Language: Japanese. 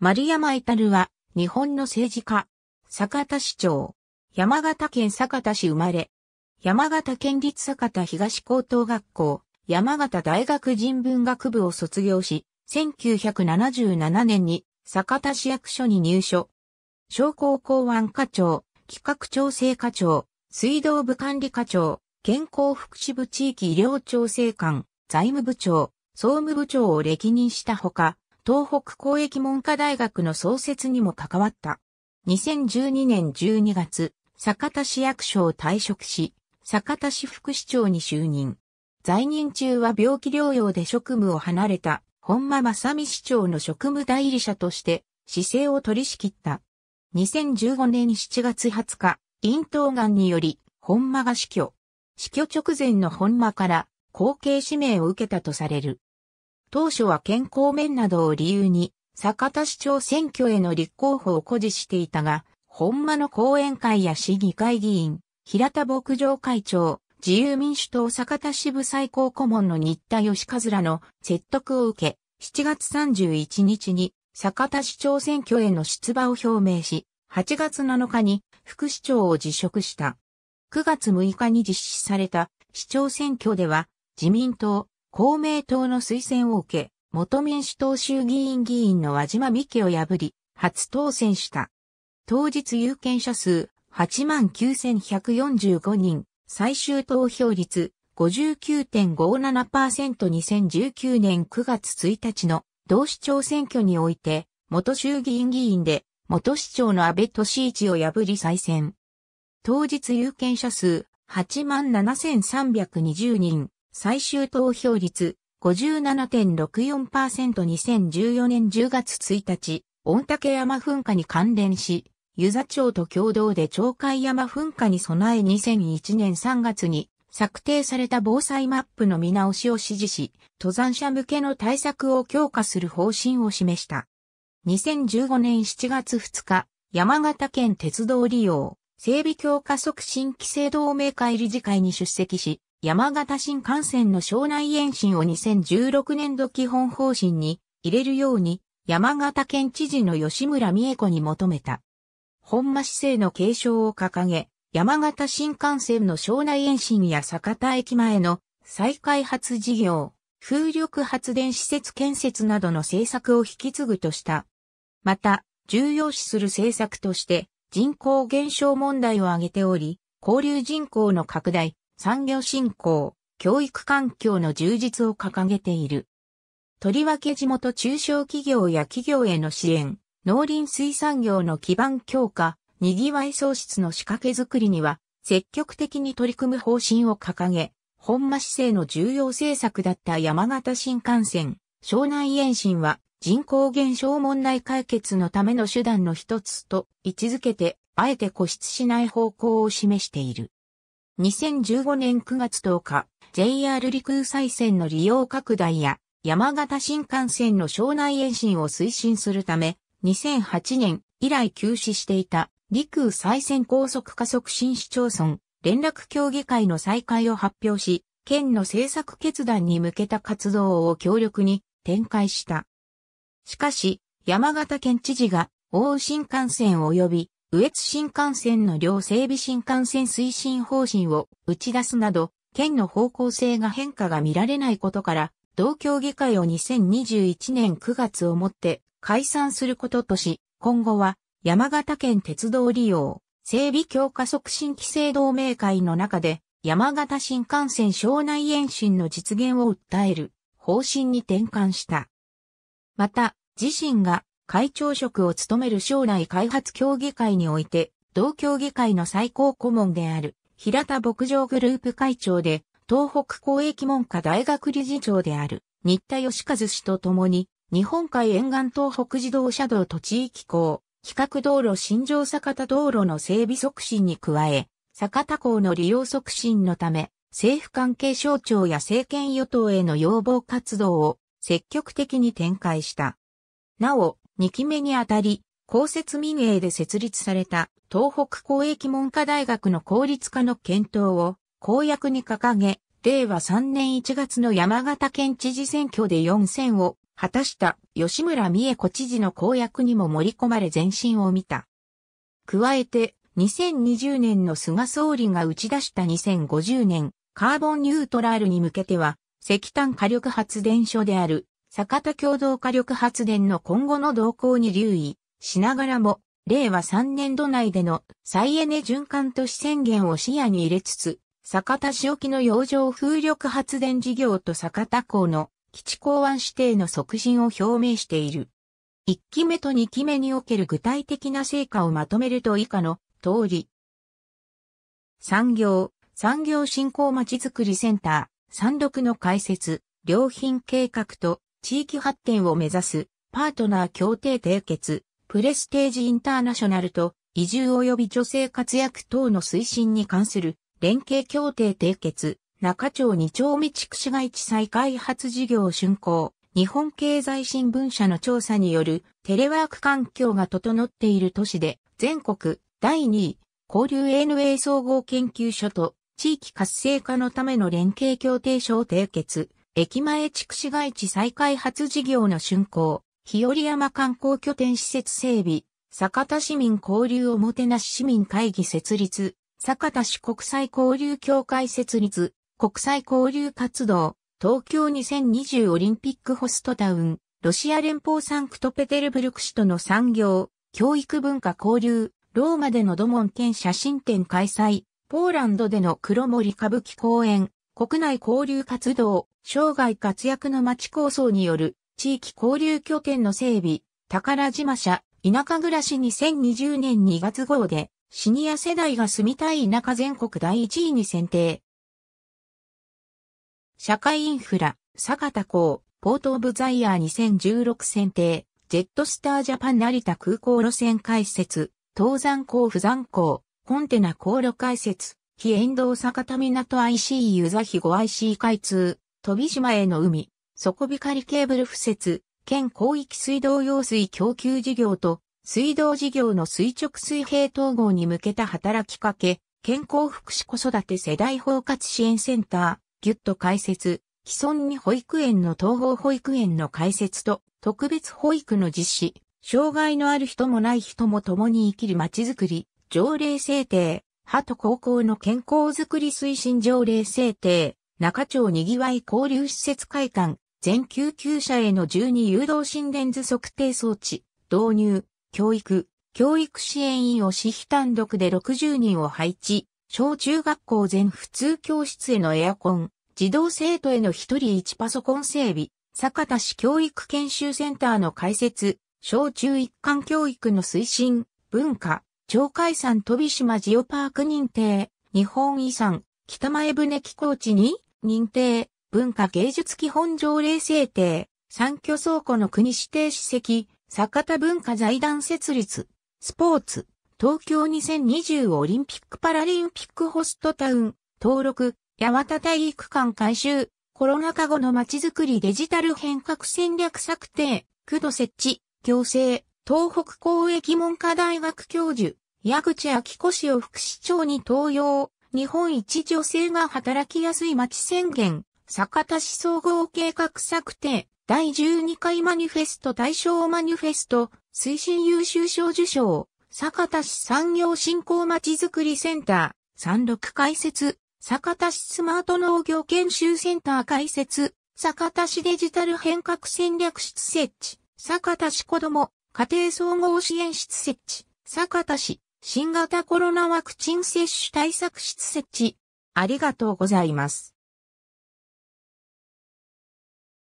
丸山至は、日本の政治家。坂田市長。山形県坂田市生まれ。山形県立坂田東高等学校、山形大学人文学部を卒業し、1977年に坂田市役所に入所。商工公安課長、企画調整課長、水道部管理課長、健康福祉部地域医療調整官、財務部長、総務部長を歴任したほか、東北公益文科大学の創設にも関わった。2012年12月、坂田市役所を退職し、坂田市副市長に就任。在任中は病気療養で職務を離れた本間正美市長の職務代理者として市政を取り仕切った。2015年7月20日、咽頭癌により本間が死去。死去直前の本間から後継指名を受けたとされる。当初は健康面などを理由に、坂田市長選挙への立候補を誇示していたが、本間の講演会や市議会議員、平田牧場会長、自由民主党坂田支部最高顧問の新田義和らの説得を受け、7月31日に坂田市長選挙への出馬を表明し、8月7日に副市長を辞職した。9月6日に実施された市長選挙では自民党、公明党の推薦を受け、元民主党衆議院議員の輪島美希を破り、初当選した。当日有権者数89,145人、最終投票率 59.57%2019 年9月1日の同市長選挙において、元衆議院議員で、元市長の安倍俊一を破り再選。当日有権者数87,320人、最終投票率 57.64%2014 年10月1日、御嶽山噴火に関連し、湯座町と共同で町海山噴火に備え2001年3月に策定された防災マップの見直しを指示し、登山者向けの対策を強化する方針を示した。2015年7月2日、山形県鉄道利用、整備強化促進規制同盟会理事会に出席し、山形新幹線の省内延伸を2016年度基本方針に入れるように山形県知事の吉村美恵子に求めた。本間市政の継承を掲げ、山形新幹線の省内延伸や酒田駅前の再開発事業、風力発電施設建設などの政策を引き継ぐとした。また、重要視する政策として人口減少問題を挙げており、交流人口の拡大、産業振興、教育環境の充実を掲げている。とりわけ地元中小企業や企業への支援、農林水産業の基盤強化、賑わい創出の仕掛けづくりには、積極的に取り組む方針を掲げ、本間市政の重要政策だった山形新幹線、湘南延伸は人口減少問題解決のための手段の一つと位置づけて、あえて固執しない方向を示している。2015年9月10日、JR 陸空再線の利用拡大や山形新幹線の省内延伸を推進するため、2008年以来休止していた陸空再線高速加速新市町村連絡協議会の再開を発表し、県の政策決断に向けた活動を強力に展開した。しかし、山形県知事が大宇新幹線及び羽越新幹線の両整備新幹線推進方針を打ち出すなど、県の方向性が変化が見られないことから、同協議会を2021年9月をもって解散することとし、今後は山形県鉄道利用、整備強化促進規制同盟会の中で山形新幹線省内延伸の実現を訴える方針に転換した。また、自身が会長職を務める省内開発協議会において、同協議会の最高顧問である、平田牧場グループ会長で、東北公益文科大学理事長である、新田義和氏と共に、日本海沿岸東北自動車道と地域港、比較道路新庄坂田道路の整備促進に加え、坂田港の利用促進のため、政府関係省庁や政権与党への要望活動を積極的に展開した。なお、2期目にあたり、公設民営で設立された東北公益文科大学の公立化の検討を公約に掲げ、令和3年1月の山形県知事選挙で4選を果たした吉村美恵子知事の公約にも盛り込まれ前進を見た。加えて、2020年の菅総理が打ち出した2050年カーボンニュートラルに向けては、石炭火力発電所である酒田共同火力発電の今後の動向に留意しながらも、令和3年度内での再エネ循環都市宣言を視野に入れつつ、酒田市沖の洋上風力発電事業と酒田港の基地港湾指定の促進を表明している。1期目と2期目における具体的な成果をまとめると以下の通り。産業、産業振興まちづくりセンター、三六の開設、良品計画と地域発展を目指すパートナー協定締結、プレステージインターナショナルと移住及び女性活躍等の推進に関する連携協定締結、中町二丁目地区市街地再開発事業竣工、日本経済新聞社の調査によるテレワーク環境が整っている都市で全国第2位交流 NA 総合研究所と地域活性化のための連携協定書を締結、駅前地区市街地再開発事業の竣工、日和山観光拠点施設整備、酒田市民交流おもてなし市民会議設立、酒田市国際交流協会設立、国際交流活動、東京2020オリンピックホストタウン、ロシア連邦サンクトペテルブルク市との産業、教育文化交流、ローマでの土門兼写真展開催、ポーランドでの黒森歌舞伎公演、国内交流活動、生涯活躍の街構想による地域交流拠点の整備、宝島社、田舎暮らし2020年2月号で、シニア世代が住みたい田舎全国第1位に選定。社会インフラ、坂田港、ポートオブザイヤー2016選定、ジェットスタージャパン成田空港路線開設、東山港不山港、コンテナ航路開設、非沿道坂田港 IC ユザヒ5 IC 開通、飛島への海、底光ケーブル敷設、県広域水道用水供給事業と、水道事業の垂直水平統合に向けた働きかけ、健康福祉子育て世代包括支援センター、ギュッと開設、既存に保育園の統合保育園の開設と、特別保育の実施、障害のある人もない人も共に生きる街づくり、条例制定、歯と高校の健康づくり推進条例制定、中町にぎわい交流施設会館、全救急車への12誘導心電図測定装置、導入、教育、教育支援員を市非単独で60人を配置、小中学校全普通教室へのエアコン、児童生徒への一人一パソコン整備、坂田市教育研修センターの開設、小中一貫教育の推進、文化、鳥海山飛島ジオパーク認定、日本遺産、北前船寄港地に認定、文化芸術基本条例制定、三居倉庫の国指定史跡、坂田文化財団設立、スポーツ、東京2020オリンピックパラリンピックホストタウン、登録、八幡体育館改修、コロナ禍後の街づくりデジタル変革戦略策定、区土設置、行政、東北公益文科大学教授、矢口明子氏を副市長に登用、日本一女性が働きやすい街宣言、酒田市総合計画策定、第12回マニフェスト大賞マニフェスト、推進優秀賞受賞、酒田市産業振興街づくりセンター、36開設、酒田市スマート農業研修センター開設、酒田市デジタル変革戦略室設置、酒田市子ども家庭総合支援室設置、酒田市、新型コロナワクチン接種対策室設置。ありがとうございます。